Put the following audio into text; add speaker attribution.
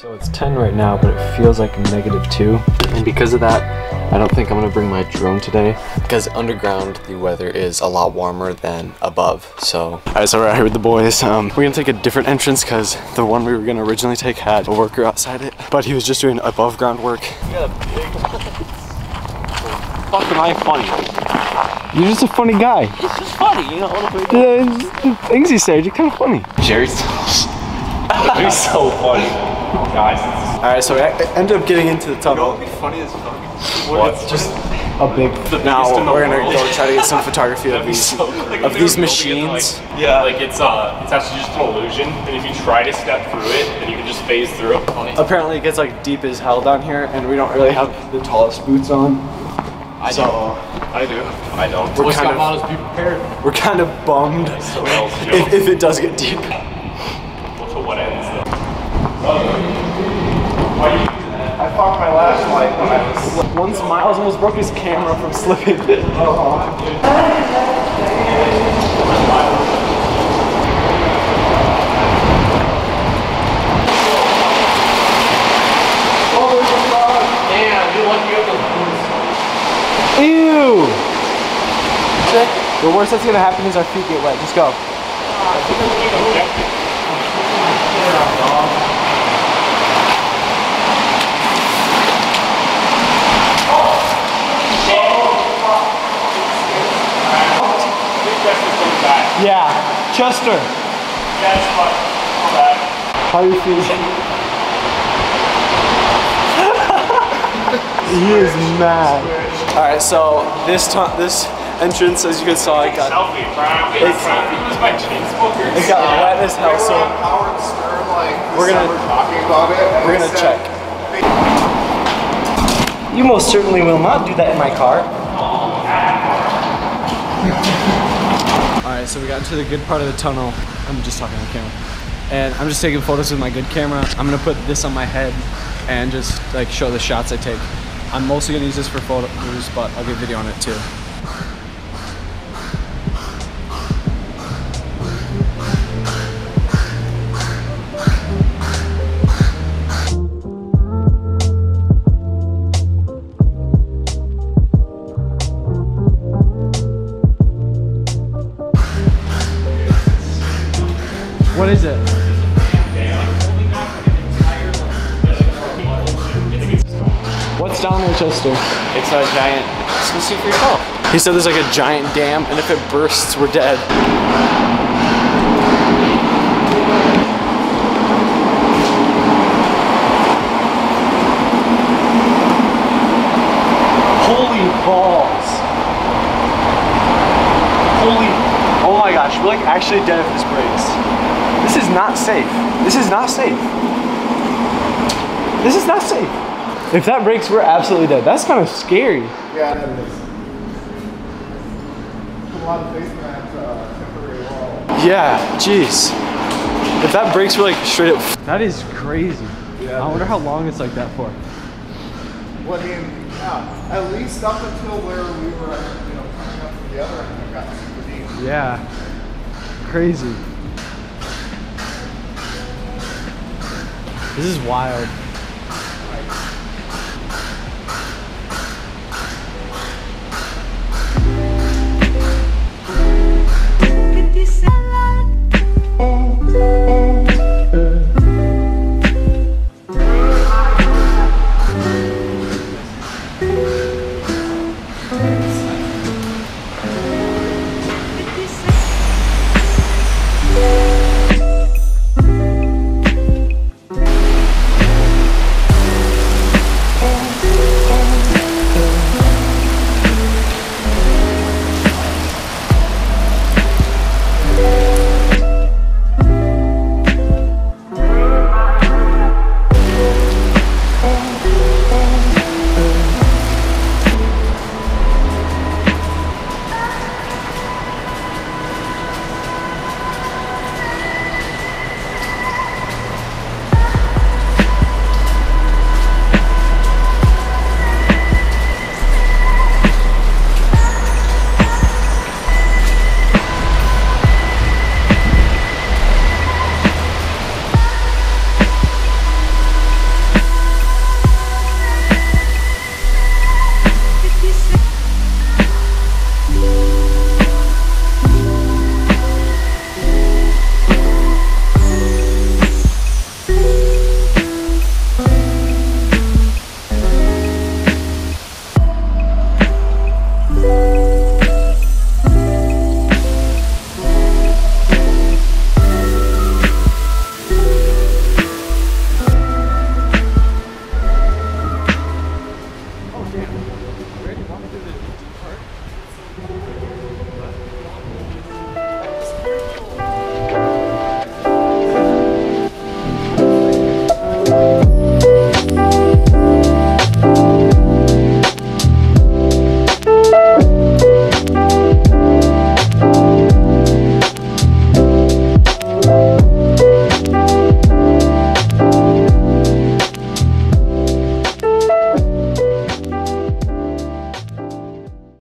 Speaker 1: So it's 10 right now, but it feels like negative 2. And because of that, I don't think I'm gonna bring my drone today because underground the weather is a lot warmer than above. So, alright, so we're out here with the boys. Um, we're gonna take a different entrance because the one we were gonna originally take had a worker outside it, but he was just doing above ground work. You got a big. Fuck, am I funny? You're just a funny guy.
Speaker 2: It's just funny, you know.
Speaker 1: Yeah, it's- the things you say are kind of funny.
Speaker 2: Jerry's He's so funny. Guys,
Speaker 1: All right, so I I ended up getting into the tunnel.
Speaker 3: be funny as fuck.
Speaker 2: what?
Speaker 1: Just a big. Now
Speaker 2: biggest
Speaker 1: we're gonna
Speaker 2: world.
Speaker 1: go try to get some photography of these
Speaker 2: so like,
Speaker 1: of these
Speaker 2: they were building it,
Speaker 1: machines.
Speaker 2: Like, yeah, like it's uh, it's actually just an illusion, and if you try to step through it, then you can just phase through it.
Speaker 1: Apparently, it gets like deep as hell down here, and we don't really have the tallest boots on.
Speaker 2: I
Speaker 1: So
Speaker 2: I do. I don't.
Speaker 1: We're
Speaker 2: Boy
Speaker 1: kind
Speaker 2: Scout
Speaker 1: of-
Speaker 2: be prepared.
Speaker 1: we're kind of bummed
Speaker 2: So else, Joe.
Speaker 1: if, if it does get deep.
Speaker 2: Well, to what ends though?
Speaker 3: I fucked my last light when I was
Speaker 1: Once Myles almost broke his camera from slipping.
Speaker 2: Damn, you lucky you have those boots.
Speaker 1: Ew! The worst that's gonna happen is our feet get wet. Just go. Yeah, Chester. How you feeling? he is mad. All right, so this time, this entrance, as you guys saw, it got
Speaker 2: Selfie, Brian. Get a selfie. Use my chain smokers.
Speaker 1: it got wet as hell. So
Speaker 3: Howard Stern like
Speaker 1: We're gonna-
Speaker 3: December talking about it. and
Speaker 1: we're gonna check.
Speaker 4: You most certainly will not do that in my car.
Speaker 1: All right, so we got into the good part of the tunnel. I'm just talking on camera, and I'm just taking photos with my good camera. I'm gonna put this on my head and just like show the shots I take. I'm mostly gonna use this for photos, but I'll get video on it too. What is it? What's down there, Chester?
Speaker 2: It's a giant. Just go see for yourself.
Speaker 1: He said there's like a giant dam, and if it bursts, we're dead. Holy balls. Holy, oh my gosh, we're like actually dead if this breaks. This is not safe. This is not safe. This is not safe. If that breaks, we're absolutely dead. That's kind of scary.
Speaker 3: Yeah, that is. A lot of face masks, uh, temporary wall.
Speaker 1: Yeah, jeez. If that breaks, we're like straight up. That is crazy.
Speaker 3: Yeah.
Speaker 1: I wonder how long it's like that for.
Speaker 3: Well, I mean, yeah, at least up until where we were, you know, coming up from the other end, it got super deep.
Speaker 1: Yeah. Crazy. This is wild.